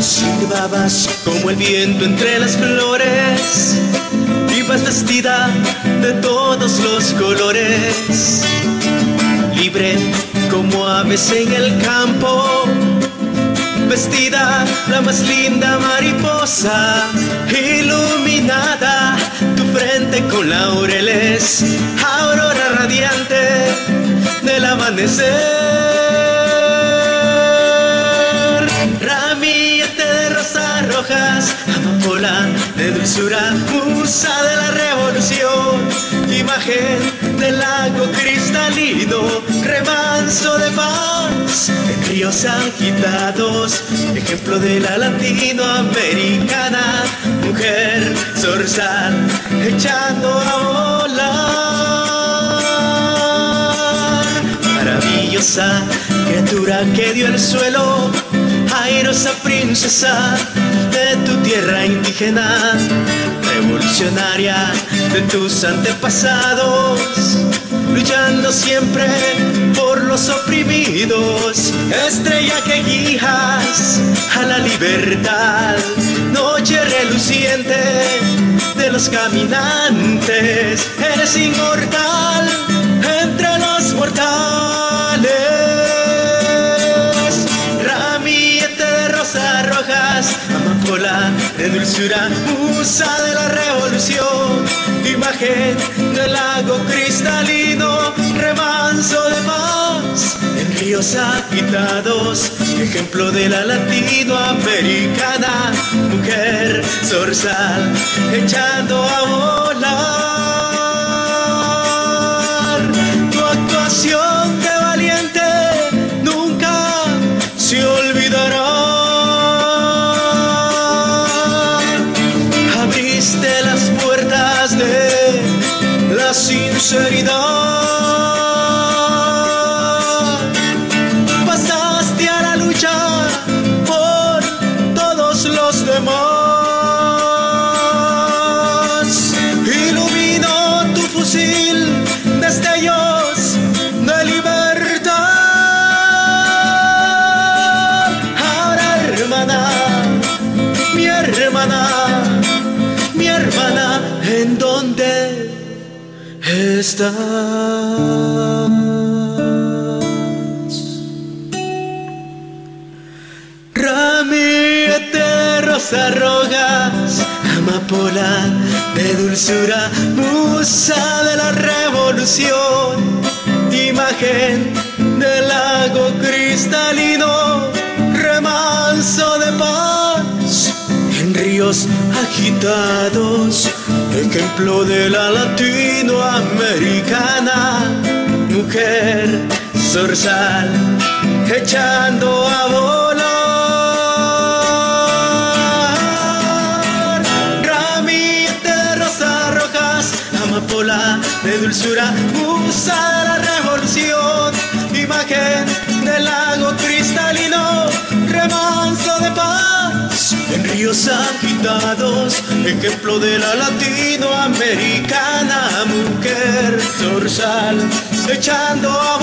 Silbabas como el viento entre las flores, ibas vestida de todos los colores, libre como aves en el campo, vestida la más linda mariposa, iluminada tu frente con laureles, aurora radiante del amanecer. Rojas, amapola de dulzura, musa de la revolución, imagen del lago cristalino, remanso de paz, en ríos agitados, ejemplo de la latinoamericana, mujer zorzal, echando a volar. Maravillosa criatura que dio el suelo, airosa princesa de tu tierra indígena, revolucionaria de tus antepasados, luchando siempre por los oprimidos, estrella que guías a la libertad, noche reluciente de los caminantes, eres inmortal de dulzura, musa de la revolución, imagen del lago cristalino, remanso de paz, en ríos agitados, ejemplo de la latinoamericana, mujer zorzal, echando a volar. Los demás. Iluminó tu fusil destellos de libertad. Ahora, hermana, mi hermana, mi hermana, ¿en dónde estás? Amapola de dulzura, musa de la revolución, imagen del lago cristalino, remanso de paz en ríos agitados, ejemplo de la latinoamericana, mujer zorzal, echando a volar. Musa de la revolución, imagen del lago cristalino, remanso de paz. En ríos agitados, ejemplo de la latinoamericana mujer zorzal, echando a